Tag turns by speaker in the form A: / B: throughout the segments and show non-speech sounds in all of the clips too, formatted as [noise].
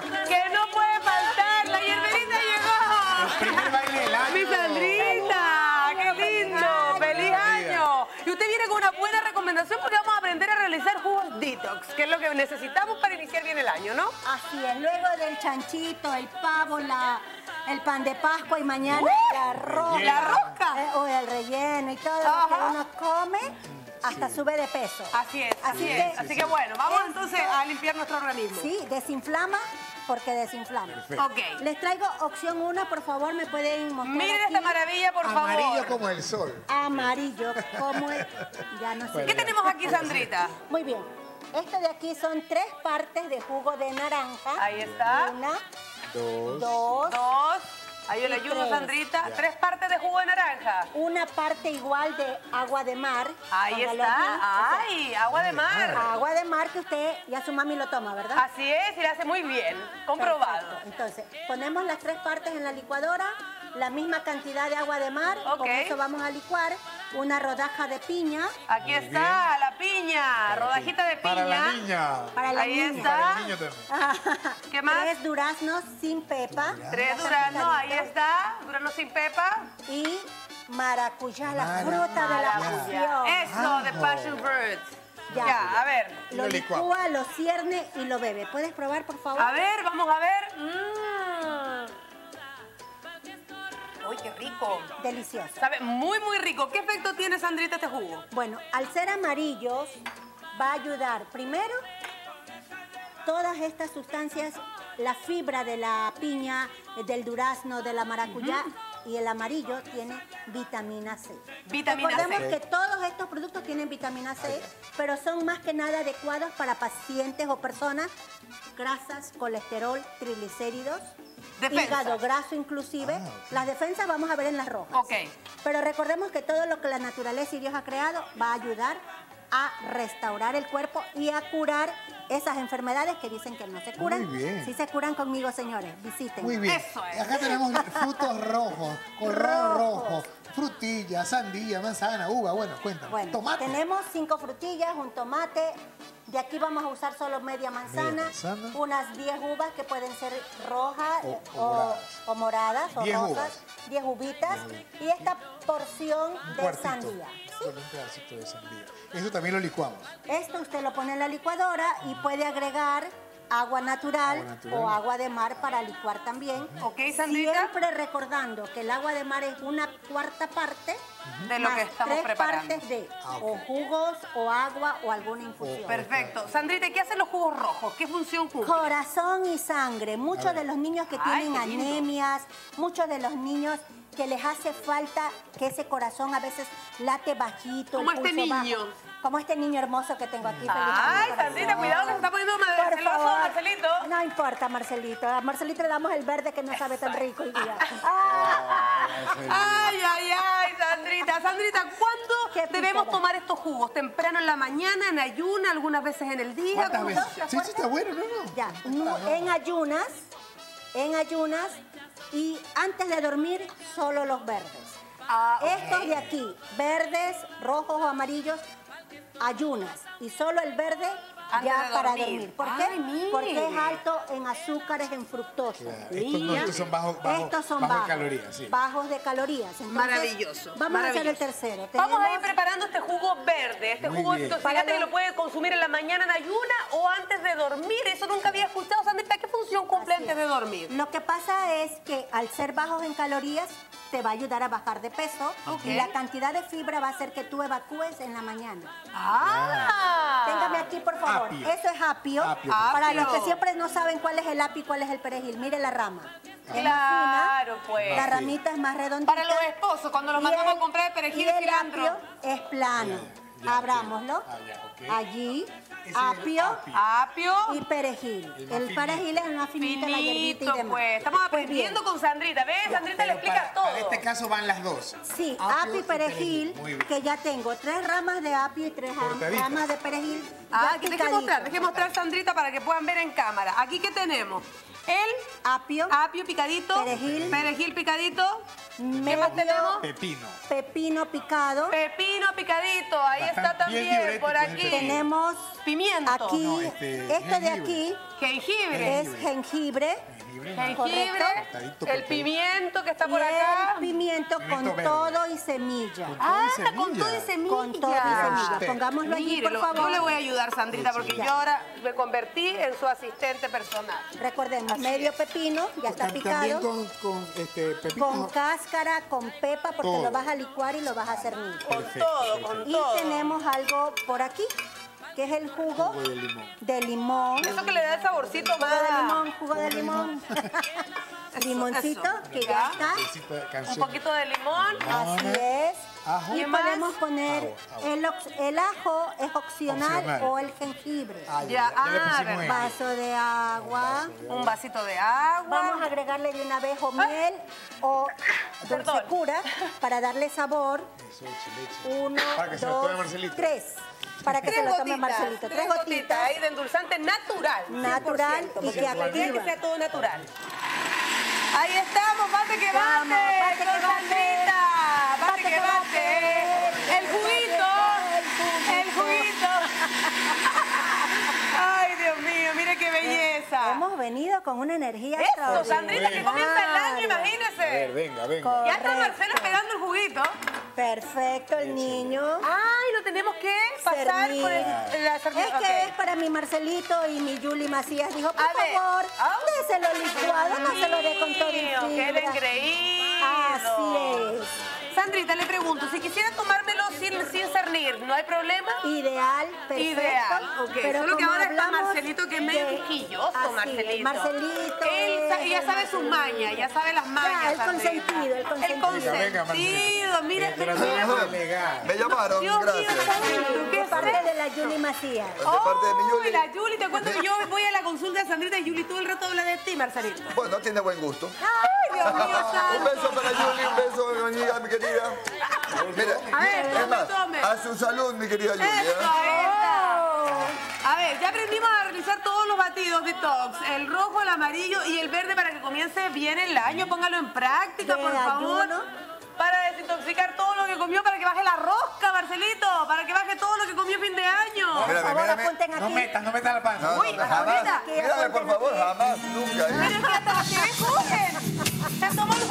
A: Que no puede faltar. La hierberita llegó.
B: El primer baile del año.
A: Mi Sandrita. Qué lindo. Feliz año. Y usted viene con una buena recomendación porque vamos a aprender a realizar jugos detox, que es lo que necesitamos para iniciar bien el año, ¿no?
C: Así es, luego del chanchito, el pavo, la, el pan de Pascua y mañana
A: ¡Uh!
C: la rosca.
A: ¿La rosca?
C: Eh, o el relleno y todo lo
A: Ajá.
C: que uno come, hasta sube de peso.
A: Así es, así
C: Así
A: es.
C: que-
A: Así que bueno, vamos
C: Esto-
A: entonces a limpiar nuestro organismo.
C: Sí, desinflama porque desinflama.
A: Ok.
C: Les traigo opción 1, por favor, me pueden mostrar
A: Miren
C: aquí?
A: esta maravilla, por
B: Amarillo
A: favor.
B: como el sol.
C: Amarillo, como el... Ya no sé.
A: ¿Qué tenemos aquí, Sandrita?
C: Muy bien. Esto de aquí son tres partes de jugo de naranja.
A: Ahí está.
C: Una,
B: Dos.
C: dos,
A: Dos. Ahí yo le ayudo,
C: tres.
A: Sandrita.
B: Ya.
A: Tres partes de jugo de naranja.
C: una parte igual de agua de mar.
A: Ahí está. Ay, agua de mar.
C: Agua de mar que usted y a su mami lo toma, ¿verdad?
A: Así es, y lo hace muy bien. Comprobado.
C: Perfecto. Entonces, ponemos las tres partes en la licuadora, la misma cantidad de agua de mar,
A: Ok.
C: con eso vamos a licuar una rodaja de piña
A: Aquí está la piña, rodajita de piña.
B: Para la niña.
C: para la
A: Ahí
C: niña.
A: está.
B: Para el niño también. [laughs]
A: ¿Qué más?
C: Tres duraznos sin pepa.
A: Tres duraznos, ahí está. Durazno sin pepa.
C: Y maracuyá, la
B: Maracuyá.
C: fruta de la pasión.
A: Eso, de passion fruit.
C: Ya.
A: Ya, a ver.
C: Lo licúa, lo cierne y lo bebe. ¿Puedes probar, por favor?
A: A ver, vamos a ver. Mmm. Uy, qué rico.
C: Delicioso.
A: Sabe muy, muy rico. ¿Qué efecto tiene, Sandrita, este jugo?
C: Bueno, al ser amarillos va a ayudar primero todas estas sustancias, la fibra de la piña, del durazno, de la maracuyá y el amarillo tiene vitamina C.
A: Vitamina
C: Recordemos
A: C.
C: que todos estos productos tienen vitamina C, pero son más que nada adecuados para pacientes o personas grasas, colesterol, triglicéridos,
A: Defensa.
C: hígado graso inclusive.
B: Ah.
C: Las defensas vamos a ver en las rojas.
A: Ok.
C: Pero recordemos que todo lo que la naturaleza y Dios ha creado va a ayudar a restaurar el cuerpo y a curar esas enfermedades que dicen que no se curan.
B: Muy bien.
C: Sí se curan conmigo, señores. Visiten.
B: Muy bien.
A: Eso es.
B: Acá tenemos frutos rojos, color
C: Rojos.
B: rojo, frutilla, sandía, manzana, uva. Bueno, cuéntame.
C: Bueno,
B: Tomate.
C: tenemos cinco frutillas, un tomate. De aquí vamos a usar solo media manzana,
B: Media manzana.
C: unas 10 uvas que pueden ser rojas
B: O- o moradas.
C: o moradas o
B: 10
C: rosas,
B: uvas.
C: 10 uvitas y esta porción
B: Un
C: de
B: cuartito.
C: sandía.
B: Solo un pedacito de sandía. Eso también lo licuamos.
C: Esto usted lo pone en la licuadora y puede agregar agua natural,
B: Agua natural.
C: o agua de mar para licuar también.
A: Ok, Sandrita.
C: Siempre recordando que el agua de mar es una cuarta parte
A: De lo
C: más
A: que estamos
C: tres
A: preparando.
C: partes de
B: Ah, ok.
C: o jugos o agua o alguna infusión.
A: Perfecto. Sandrita, ¿qué hacen los jugos rojos? ¿Qué función cumplen?
C: Corazón y sangre. Muchos de los niños que
A: Ay,
C: tienen anemias, muchos de los niños que les hace falta que ese corazón a veces late bajito. el
A: Como este
C: pulso bajo. Como este niño hermoso que tengo aquí. feliz
A: Ay, Sandrita, cuidado que se está poniendo más
C: Por
A: celoso,
C: favor.
A: Marcelito.
C: No importa, Marcelito. A Marcelito le damos el verde que no sabe tan rico hoy día.
A: Ay, ay, ay, Sandrita. Sandrita, ¿cuándo debemos tomar estos jugos? ¿Temprano en la mañana, en ayuna, algunas veces en el día?
B: ¿Cuántas
A: ¿Cómo
B: veces? Sí, sí, está bueno, ¿no? no.
C: Ya, en ayunas, en ayunas y antes de dormir solo los verdes.
A: Ah, ok.
C: Estos de aquí, verdes, rojos o amarillos, ayunas y solo el verde
A: Antes
C: ya para
A: dormir.
C: dormir. ¿Por
A: Ay,
C: qué?
A: mire.
C: Porque es alto en azúcares, en fructosa.
B: Claro, Estos, no, estos son bajos, bajos,
C: Estos son
B: bajos
C: bajos,
B: en calorías, sí.
C: bajos de calorías. Entonces,
A: Maravilloso.
C: Vamos a hacer el tercero.
A: Vamos a ir preparando este jugo verde, este
B: Muy
A: jugo
C: Para
A: que lo puede consumir en la mañana en ayuna o antes de dormir. Eso nunca había escuchado. Sandrita, ¿qué función cumple antes
C: es.
A: de dormir?
C: Lo que pasa es que al ser bajos en calorías, te va a ayudar a bajar de peso y la cantidad de fibra va a hacer que tú evacúes en la mañana.
A: ¡Ah!
C: Téngame aquí, por favor.
B: Apio.
C: Eso es apio.
B: Apio.
C: Para
A: Apio.
C: los que siempre no saben cuál es el apio y cuál es el perejil, mire la rama.
A: Claro,
C: fina,
A: pues.
C: La ramita es más redondita.
A: Para los esposos, cuando los mandamos
C: el-
A: a comprar perejil
C: y el
A: cilantro.
C: apio es plano.
B: Ya,
C: Abrámoslo.
B: Ah, ya.
C: Allí, apio,
B: apio.
C: Y perejil.
B: El más
C: El perejil es una finita, la hierbita y
A: Finito,
C: demás.
A: pues. Estamos
C: Pues
A: aprendiendo con Sandrita. ¿Ves? Sandrita le explica
B: para,
A: todo.
B: para este caso van las dos.
C: Sí,
B: Apio
C: apio y perejil, que ya tengo tres ramas de apio y tres ramas de perejil.
A: Ah, mostrar, deje mostrar Sandrita para que puedan ver en cámara. Aquí que tenemos el
C: Apio,
A: apio picadito,
C: Perejil.
A: perejil picadito, ¿Qué más tenemos?
B: Pepino.
C: pepino picado.
A: Pepino picadito, ahí está
B: Bastante
A: también, por aquí.
C: Tenemos
A: Pimiento.
C: aquí,
B: No, este,
C: este de aquí
A: Jengibre.
C: es jengibre.
B: Jengibre.
A: El pimiento que está
C: Y
A: por acá.
C: el pimiento
B: Pimiento
C: con todo y semilla.
A: Ah,
B: y
A: con
B: semilla.
A: todo y semilla.
C: Con todo y
B: Mira
C: semilla. Pongámoslo allí, por favor.
A: yo le voy a ayudar, Sandrita, porque
C: Ya.
A: yo ahora me convertí en su asistente personal.
C: Recordemos, medio pepino, ya está picado.
B: También con, con este, pepino.
C: Con cáscara, con pepa, porque
B: Todo.
C: lo vas a licuar y lo vas a cernir.
A: Con
B: Perfecto,
A: todo, con
C: Y
A: todo.
C: tenemos algo por aquí, que es el jugo,
B: Jugo de limón.
C: de limón.
A: Eso que le da el saborcito
C: Jugo
A: más.
C: de limón, jugo de limón. [laughs] [laughs] Limoncito,
A: eso,
C: que
A: ya.
C: está.
A: Un poquito de limón.
C: Así es.
B: Ajo.
C: Y podemos poner
B: Ajo, ajo.
C: el, el ajo es opcional,
B: Opcional.
C: o el jengibre.
B: Ah,
A: Ya,
B: ya, ya le
A: ah,
C: Vaso de agua.
A: Un vasito de agua.
C: Vamos a agregarle de una vez o miel o dulce
A: Perdón.
C: cura para darle sabor.
B: Eso, leche, leche.
C: Uno,
B: Para que se lo tome
C: dos, tres. Para que se lo tome Marcelito. Tres gotitas.
A: ahí de endulzante natural.
C: Natural
A: 100%,
C: y que
A: es que
C: activa.
A: sea todo natural. Ahí estamos, bate que bate.
C: Bate que bate.
A: Que bate. El juguito. El juguito. [laughs] Ay, Dios mío, mire qué belleza.
C: Hemos venido con una energía
A: Eso. Sandrita, que comienza el año,
B: A ver,
A: imagínese.
B: venga, venga.
A: Ya está. Marcelo pegando el juguito.
C: Perfecto, el niño.
A: Tenemos que pasar
C: Cernir.
A: por el, la
C: Es
A: servilleta.
C: que es para mi Marcelito y mi Yuli Macías. Dijo, por
A: A
C: favor,
A: Ah.
C: déselo licuado, no se lo dé con todo y
A: Mío, qué
C: fibra.
A: engreído.
C: Así es.
A: Sandrita, le pregunto, si quisiera tomármelo sin, sin cernir, ¿no hay problema?
C: Ideal, perfecto.
A: Ideal, ok.
C: Pero
A: Solo que ahora está Marcelito, que es medio quisquilloso,
C: es,
A: Marcelito.
C: Marcelito.
A: Él ya sabe sus mañas, ya sabe las mañas.
C: Ya, el consentido, el consentido.
A: El consentido, mira.
D: Me llamaron,
A: Dios mío,
D: gracias.
A: Sandrito, ¿qué
C: De
A: es
C: parte de la Yuli Macías.
D: De parte de mi Yuli.
A: la Yuli, te cuento que yo voy a la consulta de Sandrita y Yuli todo el rato habla de ti, Marcelito.
D: Bueno, tiene buen gusto.
A: Ay, Dios mío, [laughs]
D: Un beso para Yuli, un beso, mi amiga, mi querida. Mira,
A: A ver,
D: es
A: tome,
D: más,
A: tome.
D: a su salud, mi querida Yuli.
A: Eso,
D: ¿eh?
A: ahí está. A ver, ya aprendimos a realizar todos los batidos detox. El rojo, el amarillo y el verde para que comience bien el año. Póngalo en práctica,
C: De
A: por favor.
C: ayuno.
A: Desintoxicar todo lo que comió, para que baje la rosca, Marcelito. Para que baje todo lo que comió fin de año.
C: Por
D: Mírame,
C: favor, apunten
B: No
C: aquí.
B: metas, no metas la panza.
D: No,
A: Uy,
D: no, jamás.
A: ahorita.
D: Mírame, por favor, jamás, nunca.
A: Pero
D: ¿eh?
A: es que hasta la que ve joven. Se tomó el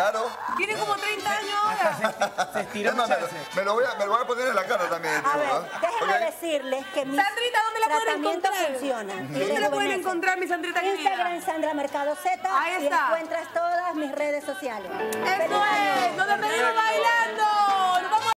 D: Claro.
A: Tiene como 30 años ahora.
B: Se estiró
D: Es más, me, lo-
B: veces.
D: me lo voy a, me lo voy a poner en la cara también.
C: A ver,
D: ¿no?
C: déjenme decirles que mi
A: Sandrita, ¿dónde la pueden
C: tratamiento
A: encontrar?
C: funciona. y
A: ¿Dónde la pueden encontrar, mi Sandrita
C: Instagram? Sandra Mercado Z
A: Ahí
C: y
A: está.
C: encuentras todas mis redes sociales.
A: Eso
C: ¡Feliz año!
A: es. No